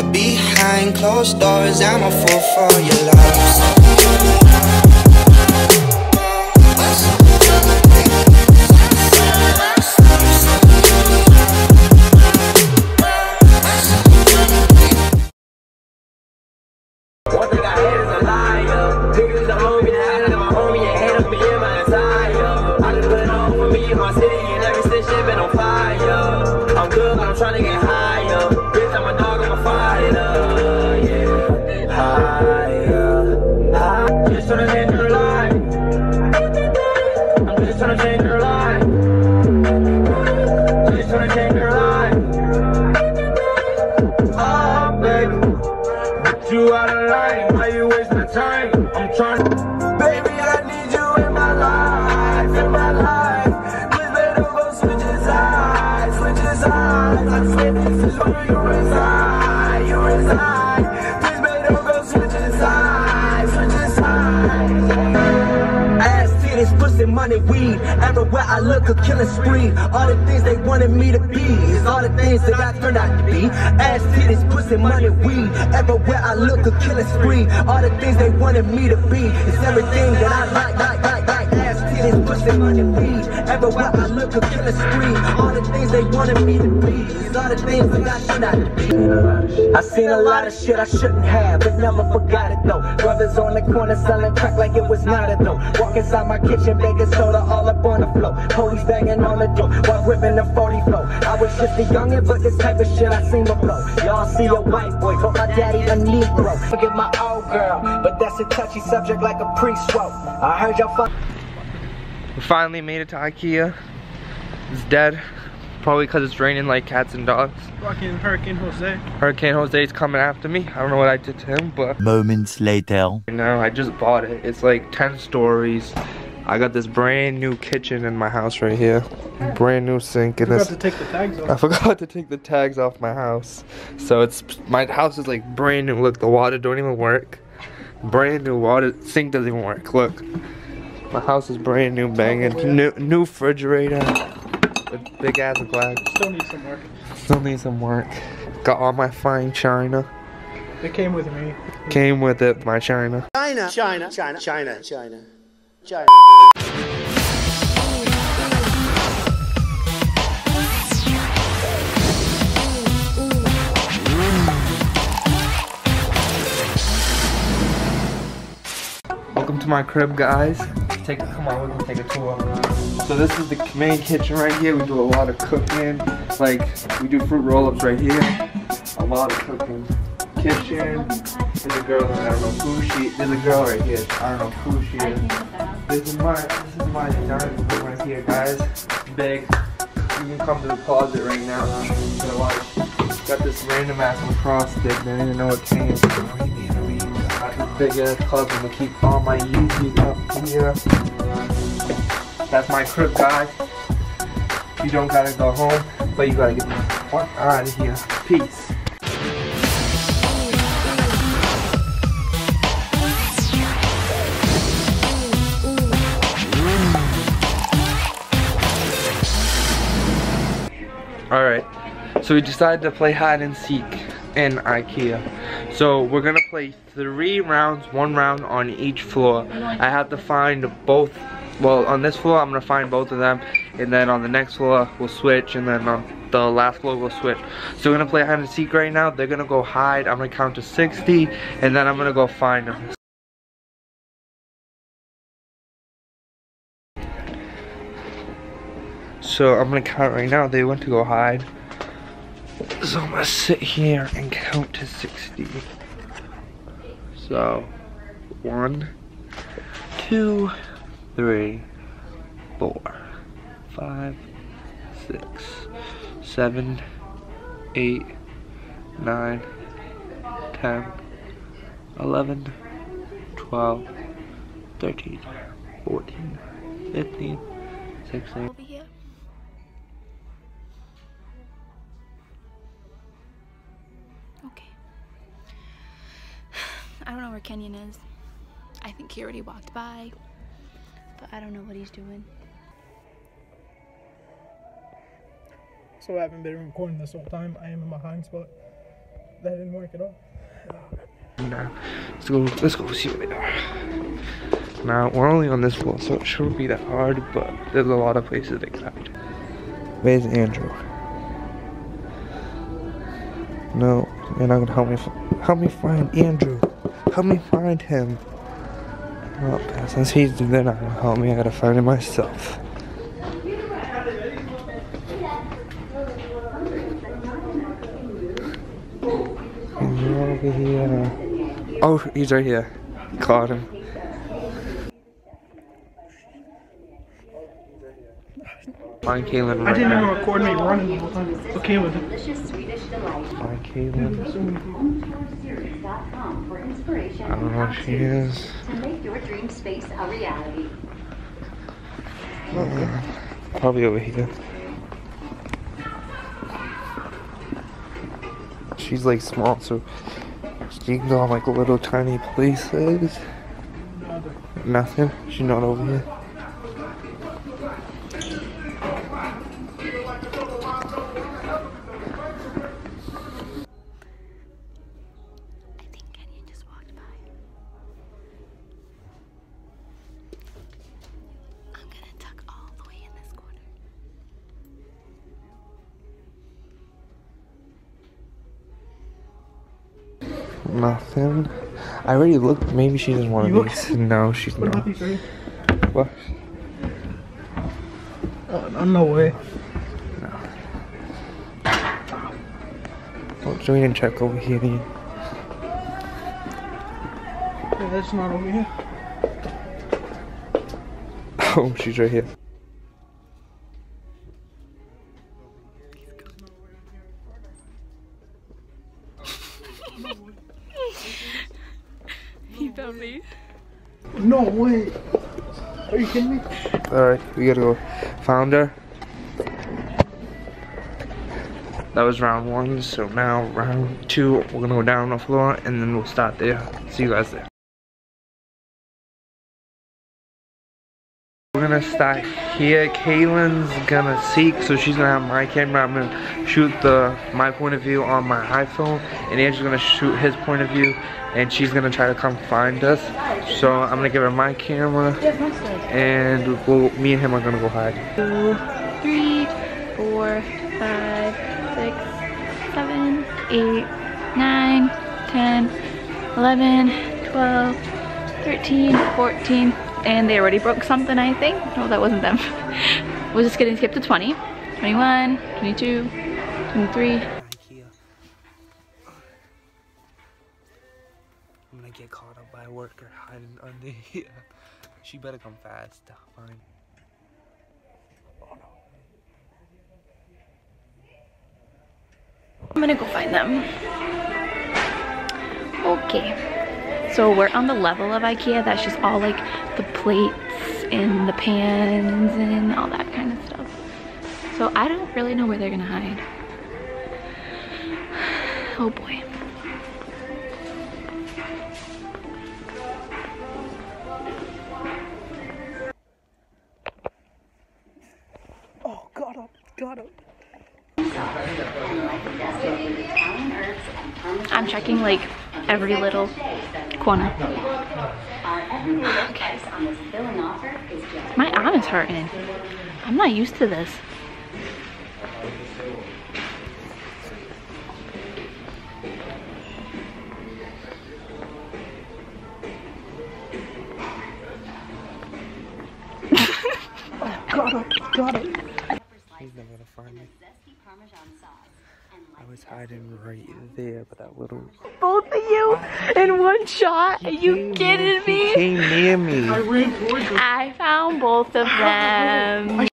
But behind closed doors, I'm a fool for your love. One thing I hate is a liar. Niggas that hold me down, and my homie and hate on me in my. I just went on for me and Just trying to change pussy, money, weed. Everywhere I look, a killing spree. All the things they wanted me to be is all the things that I turned out to be. Ass titties, pussy, money, weed. Everywhere I look, a killing spree. All the things they wanted me to be is everything that I like, like, like, like. Ass titties, pussy, money, weed. Everywhere I look, a killing spree. All the things they wanted me to be all the things that I out to be. I seen a lot of shit I shouldn't have, but never forgot it though. Brothers on the corner selling crack like it was not a dough. Walk inside my kitchen, baking soda all up on the floor. Police banging on the door while gripping the 40 flow. I was just a youngin', but this type of shit I seen before. Y'all see a white boy, but my daddy a Negro. At my old girl, but that's a touchy subject like a pre-swope. I heard y'all fuck. We finally made it to Ikea. It's dead. Probably because it's raining like cats and dogs. Fucking Hurricane Jose. Hurricane Jose's coming after me. I don't know what I did to him, but Moments later. right now I just bought it. It's like 10 stories. I got this brand new kitchen in my house right here. Brand new sink and Forgot this. to take the tags off. I forgot to take the tags off my house. So it's my house is like brand new. Look, the water don't even work. Brand new water sink doesn't even work. Look. My house is brand new, banging. New new refrigerator. With big ass glass. Still need some work. Still need some work. Got all my fine china. It came with me. Came with it, my china. China, China, China, China, China, China. Welcome to my crib, guys. Take come on, we're gonna take a tour. So this is the main kitchen right here. We do a lot of cooking. Like we do fruit roll-ups right here. A lot of cooking. Kitchen. There's a girl I don't know who she. There's a girl right here. I don't know who she is. This is my this is my dining room right here, guys. Big. You can come to the closet right now. Got, this random ass lacrosse stick. that I didn't know it came. Got this big ass closet to keep all my Yeezys up here. That's my crib, guys. You don't gotta go home, but you gotta get the fuck out of here. Peace. Alright, so we decided to play hide and seek in Ikea. So we're gonna play three rounds, one round on each floor. I have to find both, well on this floor I'm gonna find both of them, and then on the next floor we'll switch, and then on the last floor we'll switch. So we're gonna play hide and seek right now. They're gonna go hide, I'm gonna count to 60, and then I'm gonna go find them. So I'm gonna count right now. They went to go hide. So I'm gonna sit here and count to 60. So, one, two, three, four, five, six, seven, eight, nine, ten, eleven, twelve, thirteen, fourteen, fifteen, sixteen. Okay. I don't know where Kenyan is. I think he already walked by, but I don't know what he's doing. So I haven't been recording this whole time. I am in my hiding spot. That didn't work at all. Now, let's go. Let's go see what they are. Now we're only on this floor, so it shouldn't be that hard. But there's a lot of places they can hide. Where's Andrew? No, you're not gonna help me. f- Help me find Andrew. Help me find him. Well, since he's they're not gonna help me, I gotta find him myself. He's over here. Oh, he's right here. Caught him. Find Kaylin I didn't even record me running the whole time. Okay with it. Find Kaylin. So many people. Series.com for inspiration I don't know where she is. to make your dream space a reality. Probably over here. She's like small, so she can go on like little tiny places. Nothing. She's not over here. Nothing. I already looked. Maybe she doesn't want to be. No, she's What about not. these right? What? Oh, no, no way. Oh, so we didn't check over here. Then. Yeah, that's not over here. Oh, she's right here. No way. Are you kidding me? Alright, we gotta go. Found her. That was round one, so now round two, we're gonna go down the floor and then we'll start there. See you guys there. Gonna start here. Kaylin's gonna seek, so she's gonna have my camera. I'm gonna shoot the my point of view on my iPhone, and Andrew's gonna shoot his point of view, and she's gonna try to come find us. So I'm gonna give her my camera, and we'll, me and him are gonna go hide. Two, three, four, five, six, seven, eight, nine, ten, eleven, twelve, thirteen, fourteen, and they already broke something, I think. No, that wasn't them. We're just getting skipped to 20, 21, 22, 23. I'm gonna get caught up by a worker hiding under here. She better come fast. Fine. I'm gonna go find them. Okay. So we're on the level of Ikea that's just all like the plates and the pans and all that kind of stuff. So I don't really know where they're gonna hide. Oh boy. Oh, got up, got up. I'm checking like every little corner. Our everyday price on this billing offer is just My arm is hurting. I'm not used to this. Got up, got up. He's never gonna find me. zesty Parmesan sauce I was hiding right there, but that little. Both of you in one shot? Are you kidding He me? came near me. I ran towards her. I found both of them. Me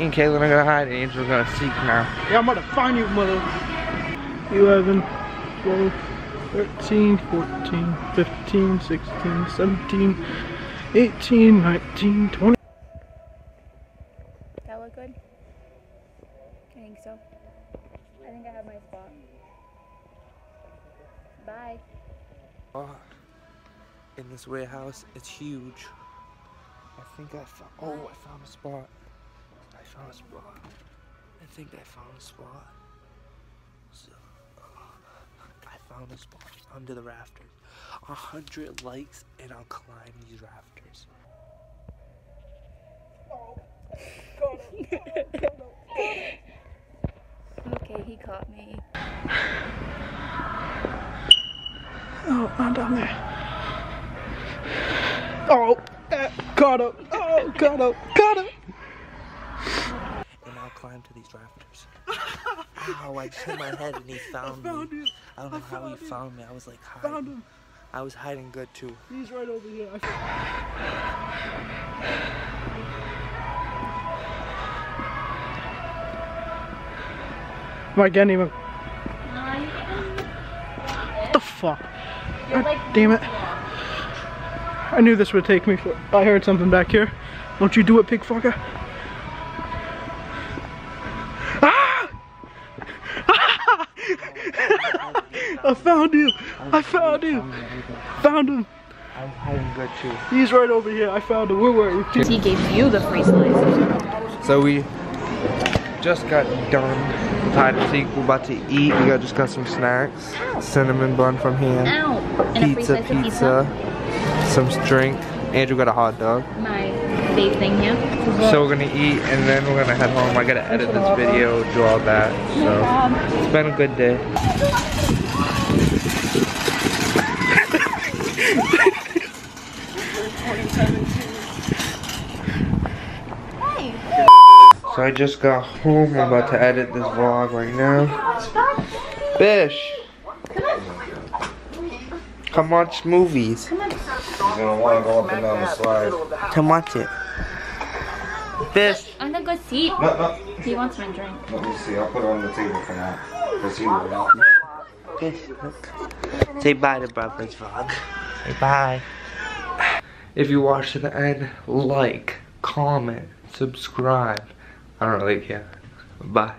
and Kaylin are gonna hide, and Andrew's gonna seek now. Yeah, I'm gonna find you, mother. 11, 12, 13, 14, 15, 16, 17, 18, 19, 20. That look good? I think so. I think I have my spot. Bye. Oh, in this warehouse, it's huge. I think I found. Oh, I found a spot. I found a spot. I think I found a spot. So, I found a spot under the rafters. A hundred likes and I'll climb these rafters. Oh god Okay, he caught me. Oh, I'm down there. Oh, eh, caught up. Oh, caught up. Caught up. And I'll climb to these rafters. Ow, I just hit my head and he found Found me. you. I don't know I how he found found me. I was like hiding. Found him. I was hiding good too. He's right over here. I getting even? What the fuck? God damn it. I knew this would take me for. I heard something back here. Don't you do it, pig fucker. I found him! Found him. I was hiding good too. He's right over here. I found him. Where were you? He gave you the free slice. So we just got done with hide and seek. We're about to eat. We got just got some snacks. Cinnamon bun from here. Ow! And a free Pizza, of pizza. Some drink. Andrew got a hot dog. My vape thing here. So we're gonna eat and then we're gonna head home. I gotta edit this video, do all that. So it's been a good day. So I just got home. I'm about to edit this vlog right now. Bish! Come watch movies. You're gonna wanna go up and down the slide. Come watch it. Bish! I'm gonna go see. No, no. He wants my drink. Let me see. I'll put it on the table for now. Cause he will. Bish, look. Say bye to Brothers Vlog. Say bye. If you watch to the end, like, comment, subscribe. I don't really care. Bye.